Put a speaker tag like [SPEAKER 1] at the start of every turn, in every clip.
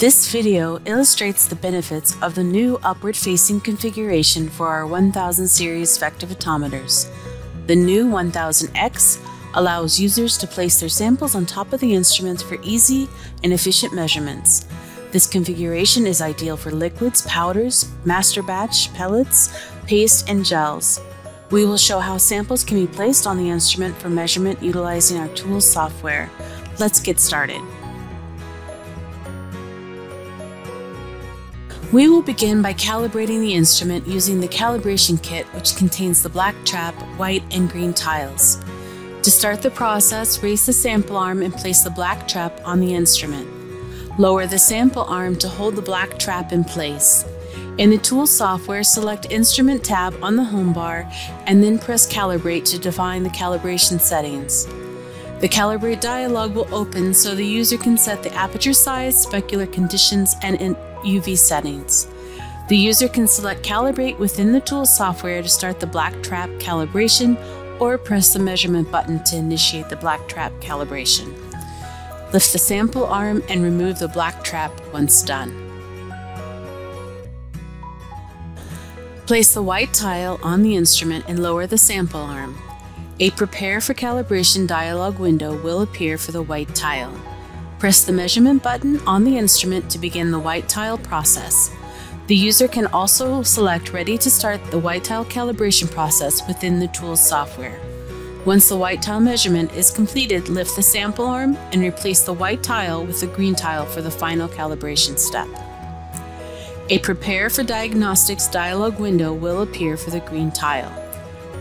[SPEAKER 1] This video illustrates the benefits of the new upward-facing configuration for our 1000 series spectrophotometers. The new 1000X allows users to place their samples on top of the instruments for easy and efficient measurements. This configuration is ideal for liquids, powders, master batch, pellets, paste, and gels. We will show how samples can be placed on the instrument for measurement utilizing our tools software. Let's get started. We will begin by calibrating the instrument using the calibration kit which contains the black trap, white, and green tiles. To start the process, raise the sample arm and place the black trap on the instrument. Lower the sample arm to hold the black trap in place. In the tool software, select Instrument tab on the home bar and then press Calibrate to define the calibration settings. The Calibrate dialog will open so the user can set the aperture size, specular conditions, and UV settings. The user can select Calibrate within the tool software to start the black trap calibration or press the measurement button to initiate the black trap calibration. Lift the sample arm and remove the black trap once done. Place the white tile on the instrument and lower the sample arm. A Prepare for Calibration dialog window will appear for the white tile. Press the measurement button on the instrument to begin the white tile process. The user can also select Ready to start the white tile calibration process within the Tools software. Once the white tile measurement is completed, lift the sample arm and replace the white tile with the green tile for the final calibration step. A Prepare for Diagnostics dialog window will appear for the green tile.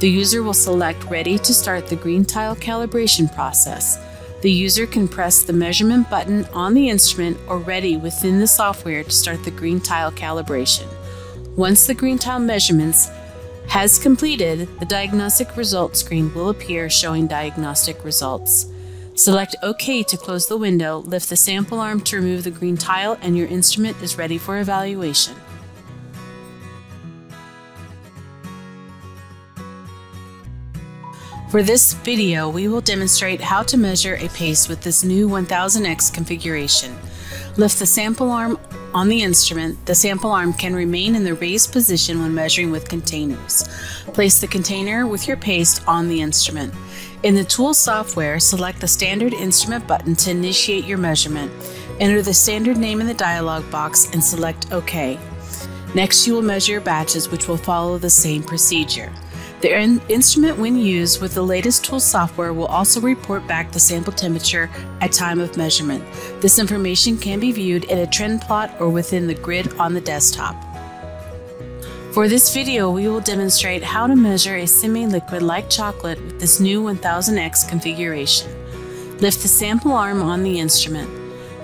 [SPEAKER 1] The user will select Ready to start the green tile calibration process. The user can press the measurement button on the instrument or ready within the software to start the green tile calibration. Once the green tile measurements has completed, the diagnostic results screen will appear showing diagnostic results. Select OK to close the window, lift the sample arm to remove the green tile, and your instrument is ready for evaluation. For this video, we will demonstrate how to measure a paste with this new 1000X configuration. Lift the sample arm on the instrument. The sample arm can remain in the raised position when measuring with containers. Place the container with your paste on the instrument. In the tool software, select the standard instrument button to initiate your measurement. Enter the standard name in the dialog box and select OK. Next, you will measure your batches, which will follow the same procedure. The in instrument, when used with the latest tool software, will also report back the sample temperature at time of measurement. This information can be viewed in a trend plot or within the grid on the desktop. For this video, we will demonstrate how to measure a semi-liquid like chocolate with this new 1000X configuration. Lift the sample arm on the instrument.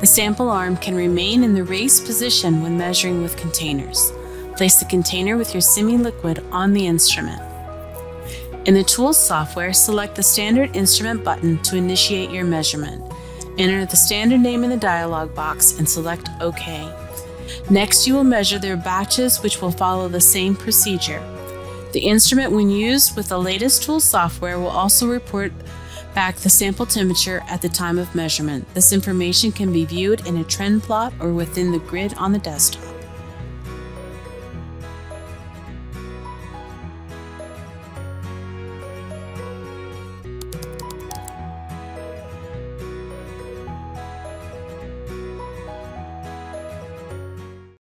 [SPEAKER 1] The sample arm can remain in the raised position when measuring with containers. Place the container with your semi-liquid on the instrument. In the Tools software, select the Standard Instrument button to initiate your measurement. Enter the standard name in the dialog box and select OK. Next, you will measure their batches, which will follow the same procedure. The instrument, when used with the latest Tools software, will also report back the sample temperature at the time of measurement. This information can be viewed in a trend plot or within the grid on the desktop.